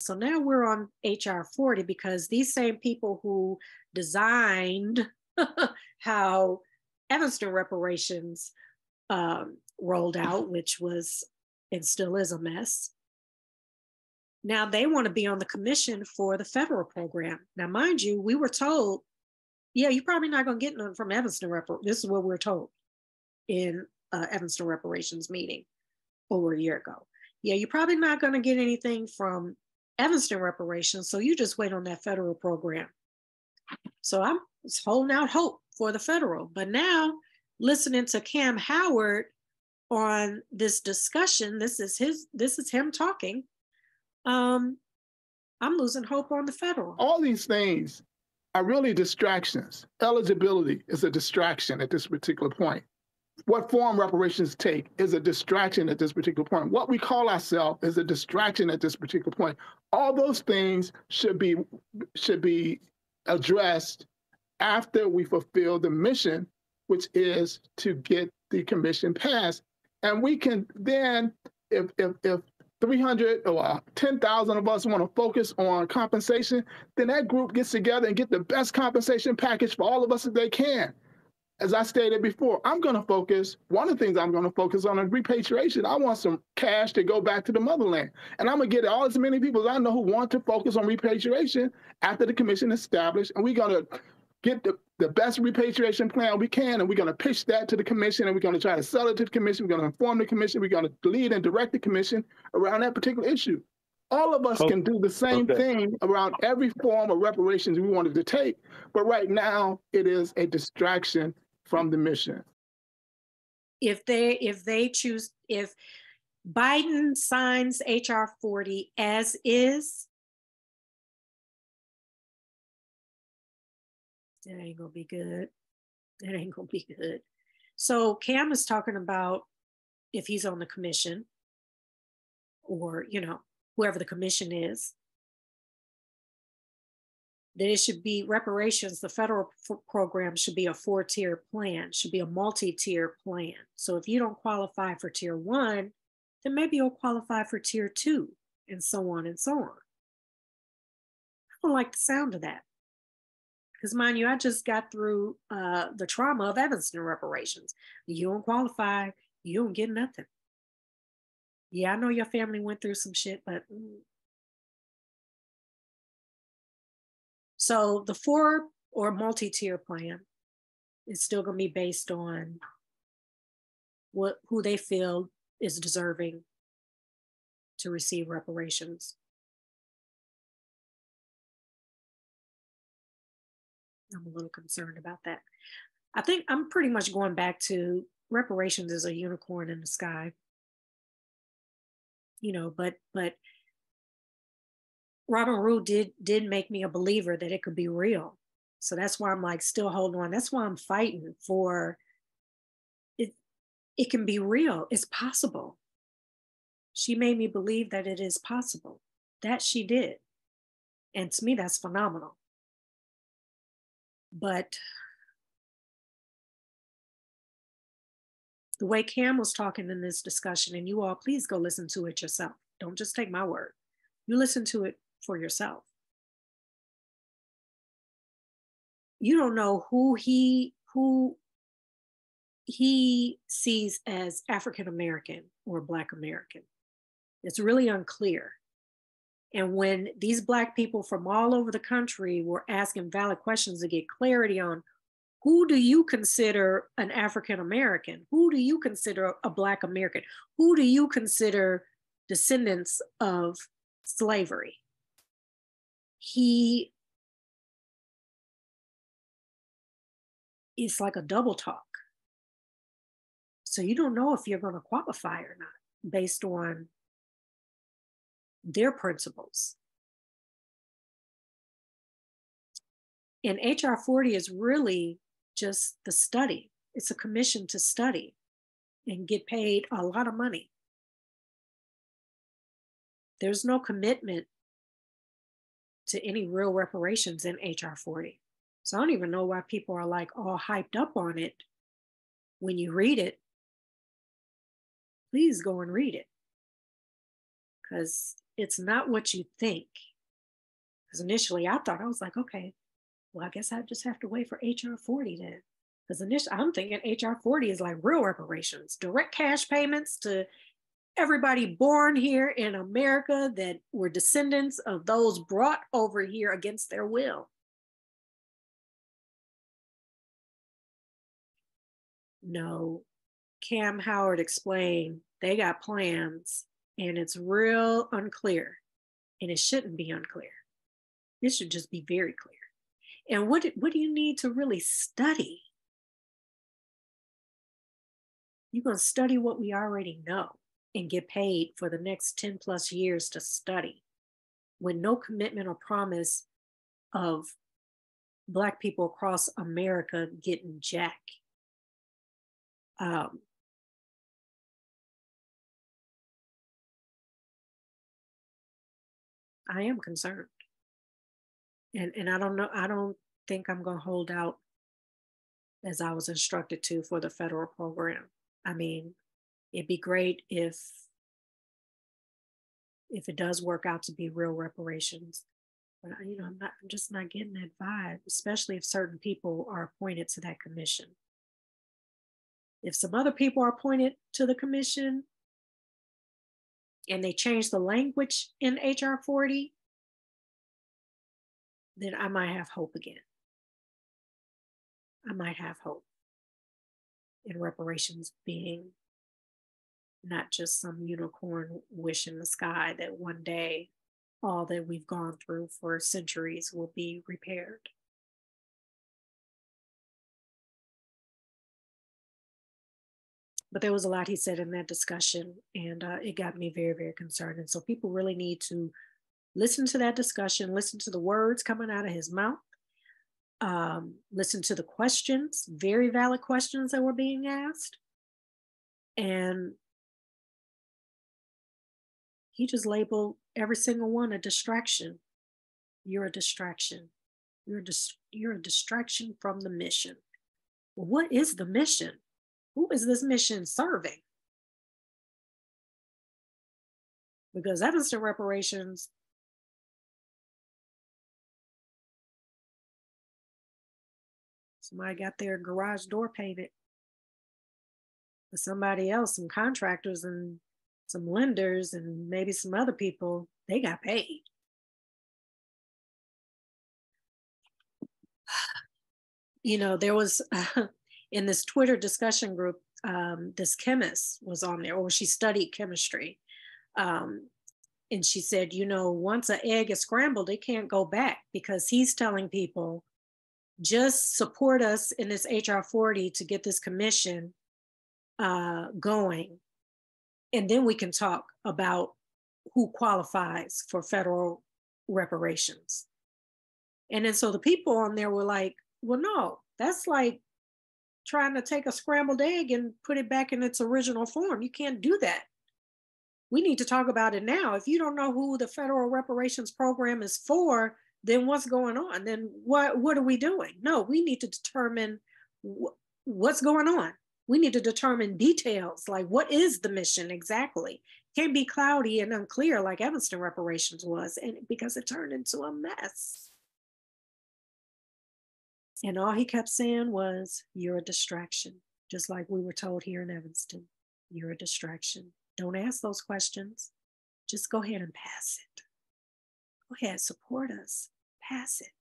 So now we're on HR 40 because these same people who designed how Evanston reparations um, rolled out, which was and still is a mess. Now they want to be on the commission for the federal program. Now, mind you, we were told, yeah, you're probably not going to get none from Evanston Repar. This is what we are told in uh, Evanston reparations meeting over a year ago. Yeah, you're probably not going to get anything from Evanston reparations, so you just wait on that federal program. So I'm holding out hope for the federal. But now, listening to Kamm Howard on this discussion, this is his, this is him talking. Um, I'm losing hope on the federal. All these things are really distractions. Eligibility is a distraction at this particular point what form reparations take is a distraction at this particular point. What we call ourselves is a distraction at this particular point. All those things should be should be addressed after we fulfill the mission, which is to get the commission passed. And we can then, if if if 300 or 10,000 of us want to focus on compensation, then that group gets together and get the best compensation package for all of us that they can as I stated before, I'm going to focus, one of the things I'm going to focus on is repatriation. I want some cash to go back to the motherland. And I'm going to get all as many people as I know who want to focus on repatriation after the commission is established. And we're going to get the, the best repatriation plan we can. And we're going to pitch that to the commission and we're going to try to sell it to the commission. We're going to inform the commission. We're going to lead and direct the commission around that particular issue. All of us oh, can do the same okay. thing around every form of reparations we wanted to take. But right now, it is a distraction from the mission? If they if they choose if Biden signs HR 40 as is, that ain't gonna be good. That ain't gonna be good. So Kamm is talking about if he's on the commission or, you know, whoever the commission is, that it should be reparations, the federal program should be a four tier plan, should be a multi tier plan. So if you don't qualify for tier one, then maybe you'll qualify for tier two, and so on and so on. I don't like the sound of that. Because, mind you, I just got through uh, the trauma of Evanston reparations. You don't qualify, you don't get nothing. Yeah, I know your family went through some shit, but So the four or multi-tier plan is still going to be based on what who they feel is deserving to receive reparations. I'm a little concerned about that. I think I'm pretty much going back to reparations as a unicorn in the sky. You know, but but Robin Rue did did make me a believer that it could be real. So that's why I'm like still holding on. That's why I'm fighting for it. It can be real. It's possible. She made me believe that it is possible. That she did. And to me, that's phenomenal. But the way Kamm was talking in this discussion, and you all please go listen to it yourself. Don't just take my word. You listen to it for yourself. You don't know who he who he sees as African American or Black American. It's really unclear. And when these Black people from all over the country were asking valid questions to get clarity on who do you consider an African American? Who do you consider a Black American? Who do you consider descendants of slavery? He is like a double talk. So you don't know if you're going to qualify or not based on their principles. And HR 40 is really just the study. It's a commission to study and get paid a lot of money. There's no commitment to any real reparations in HR 40. So I don't even know why people are like all hyped up on it. When you read it, please go and read it. Because it's not what you think. Because initially I thought, I was like, okay, well, I guess I just have to wait for HR 40 then. Because initially I'm thinking HR 40 is like real reparations, direct cash payments to everybody born here in America that were descendants of those brought over here against their will. No, Kamm Howard explained they got plans and it's real unclear and it shouldn't be unclear. It should just be very clear. And what, what do you need to really study? You're going to study what we already know and get paid for the next 10 plus years to study with no commitment or promise of Black people across America getting jack. Um, I am concerned. And and I don't know, I don't think I'm gonna hold out as I was instructed to for the federal program. I mean, it'd be great if if it does work out to be real reparations. But you know, I'm not I'm just not getting that vibe, especially if certain people are appointed to that commission. If some other people are appointed to the commission and they change the language in HR 40, then I might have hope again. I might have hope in reparations being not just some unicorn wish in the sky that one day all that we've gone through for centuries will be repaired. but there was a lot he said in that discussion, and uh, it got me very, very concerned. And so people really need to listen to that discussion, listen to the words coming out of his mouth, um, listen to the questions, very valid questions that were being asked. And he just labeled every single one a distraction. You're a distraction. You're a, dis- you're a distraction from the mission. Well, what is the mission? who is this mission serving? Because Evanston reparations somebody got their garage door painted. But somebody else, some contractors and some lenders and maybe some other people, they got paid. You know, there was uh, in this Twitter discussion group, um, this chemist was on there, or she studied chemistry. Um, and she said, you know, once an egg is scrambled, it can't go back because he's telling people, just support us in this HR 40 to get this commission uh, going. And then we can talk about who qualifies for federal reparations. And then so the people on there were like, well, no, that's like trying to take a scrambled egg and put it back in its original form. You can't do that. We need to talk about it now. If you don't know who the federal reparations program is for, then what's going on? Then what what are we doing? No, we need to determine wh- what's going on. We need to determine details like what is the mission exactly. It can't be cloudy and unclear like Evanston reparations was, and because it turned into a mess. And all he kept saying was, You're a distraction, just like we were told here in Evanston. You're a distraction. Don't ask those questions. Just go ahead and pass it. Go ahead, support us. Pass it.